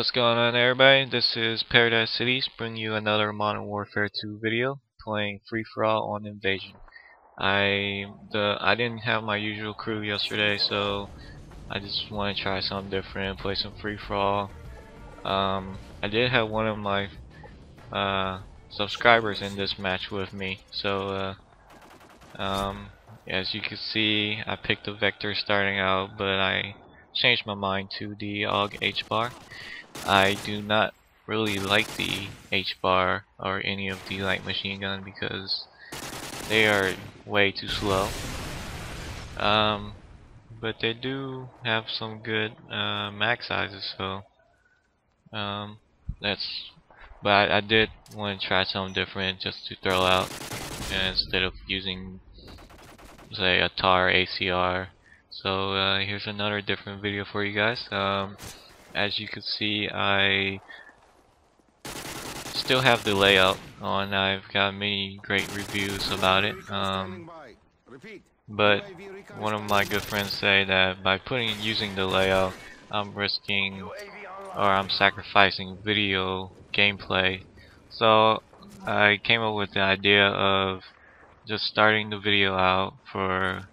What's going on everybody? This is ParadizeCityz bringing you another Modern Warfare 2 video playing free for all on Invasion. I the I didn't have my usual crew yesterday so I just want to try something different, play some free for all. Um, I did have one of my uh, subscribers in this match with me so uh, um, as you can see I picked the Vector starting out but I changed my mind to the AUG H-bar. I do not really like the H-bar or any of the light machine gun because they are way too slow. Um, but they do have some good uh, mag sizes, so um, that's. But I, I did want to try something different just to throw out instead of using, say, a TAR ACR. So uh, here's another different video for you guys. Um, as you can see I still have the layout on. I've got many great reviews about it um, but one of my good friends say that by putting using the layout I'm risking or I'm sacrificing video gameplay. So I came up with the idea of just starting the video out for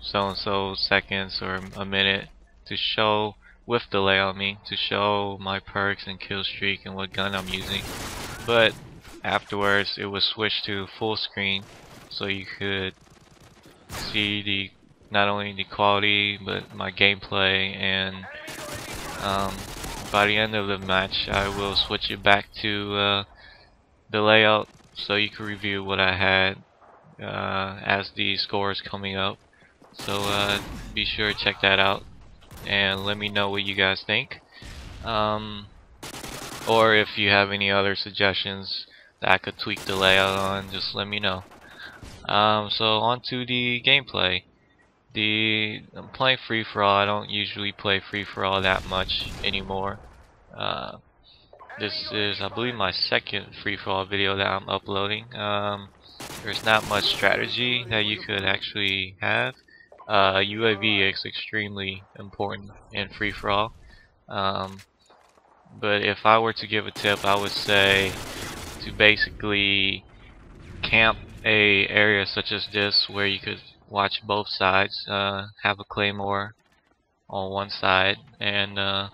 so and so seconds or a minute to show with the layout on me to show my perks and kill streak and what gun I'm using. But afterwards it was switched to full screen so you could see the not only the quality but my gameplay and um, by the end of the match I will switch it back to uh, the layout so you can review what I had uh, as the score is coming up. So uh, be sure to check that out and let me know what you guys think. Um, or if you have any other suggestions that I could tweak the layout on, just let me know. Um, so on to the gameplay. The I'm playing free for all. I don't usually play free for all that much anymore. Uh, this is, I believe, my second free for all video that I'm uploading. Um, there's not much strategy that you could actually have uh, UAV is extremely important in free for all. Um, but if I were to give a tip, I would say to basically camp a area such as this where you could watch both sides, uh, have a claymore on one side, and uh,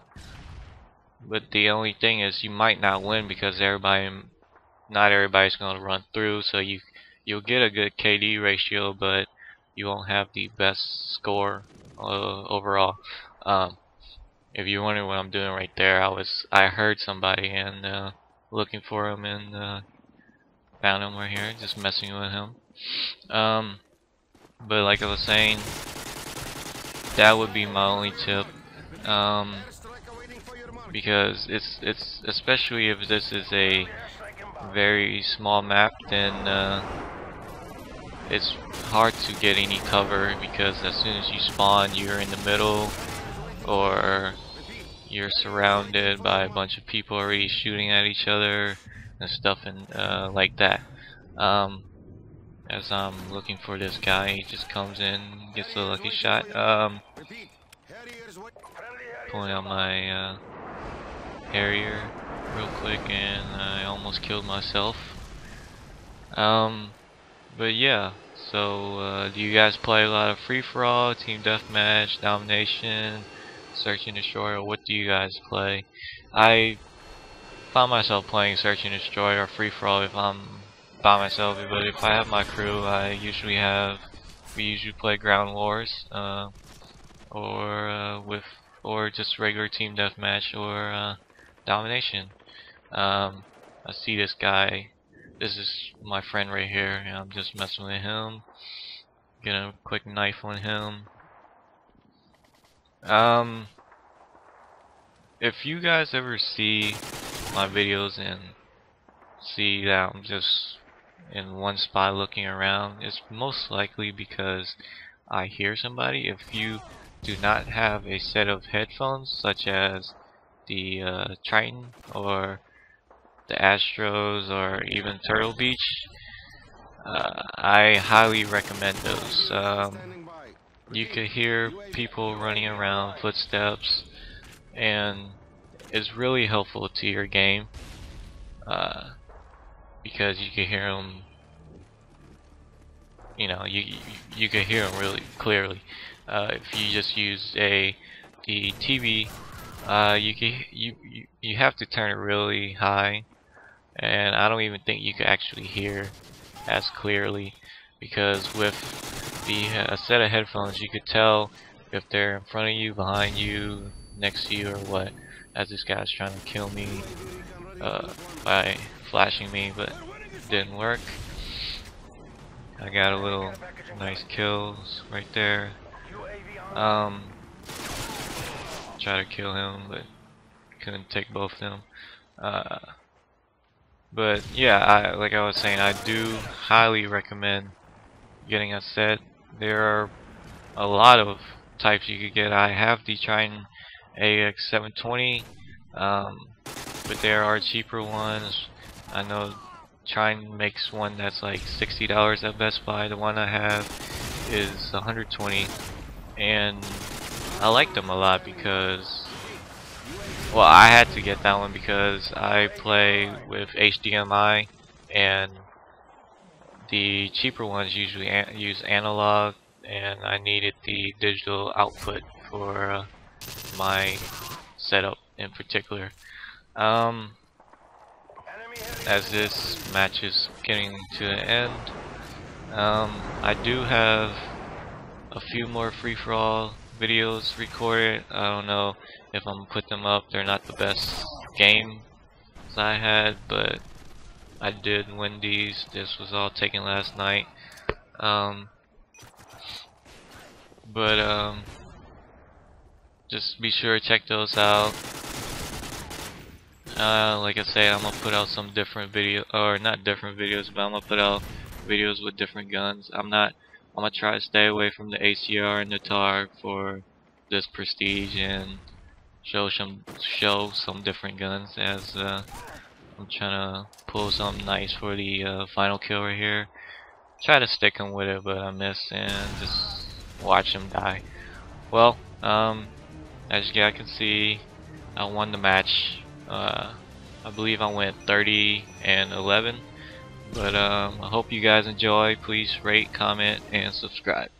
but the only thing is you might not win because everybody, not everybody's going to run through, so you you'll get a good KD ratio, but you won't have the best score uh, overall. Um, if you're wondering what I'm doing right there, I was I heard somebody and uh, looking for him and uh, found him right here, just messing with him. Um, but like I was saying, that would be my only tip. Um, because it's it's especially if this is a very small map, then uh, it's hard to get any cover because as soon as you spawn you're in the middle or you're surrounded by a bunch of people already shooting at each other and stuff and uh, like that. Um, as I'm looking for this guy he just comes in gets a lucky shot um, pulling out my uh, Harrier real quick and I almost killed myself. Um, but yeah, so uh, do you guys play a lot of free for all, team deathmatch, domination, search and destroy, or what do you guys play? I find myself playing search and destroy or free for all if I'm by myself, but if I have my crew, I usually have we usually play ground wars, uh, or uh, with or just regular team deathmatch or uh, domination. Um, I see this guy this is my friend right here and I'm just messing with him. Get a quick knife on him. Um if you guys ever see my videos and see that I'm just in one spot looking around it's most likely because I hear somebody. If you do not have a set of headphones such as the uh, Tritton or the Astros or even Turtle Beach, uh, I highly recommend those. Um, you could hear people running around, footsteps, and it's really helpful to your game uh, because you can hear them you know you you, can hear them really clearly uh, if you just use a the TV uh, you can you you have to turn it really high and I don't even think you can actually hear as clearly because with the uh, set of headphones you could tell if they're in front of you, behind you, next to you or what. As this guy's trying to kill me uh, by flashing me but didn't work. I got a little nice kills right there. Um, try to kill him but couldn't take both of them. Uh, but yeah I, like I was saying I do highly recommend getting a set. There are a lot of types you could get. I have the Tritton AX720 um, but there are cheaper ones. I know Tritton makes one that's like $60 at Best Buy. The one I have is 120 and I like them a lot because well I had to get that one because I play with HDMI and the cheaper ones usually an use analog and I needed the digital output for uh, my setup in particular. Um, as this match is getting to an end, um, I do have a few more free-for-all videos recorded. I don't know if I'm gonna put them up. They're not the best games I had, but I did win these. This was all taken last night. Um, but um, just be sure to check those out. Uh, like I say, I'm gonna put out some different video, or not different videos, but I'm gonna put out videos with different guns. I'm not. I'm gonna try to stay away from the ACR and the TARG for this prestige and show some show some different guns as uh, I'm trying to pull something nice for the uh, final kill right here. Try to stick him with it, but I miss and just watch him die. Well, um, as you guys can see, I won the match. Uh, I believe I went 30 and 11. But um, I hope you guys enjoy. Please rate, comment, and subscribe.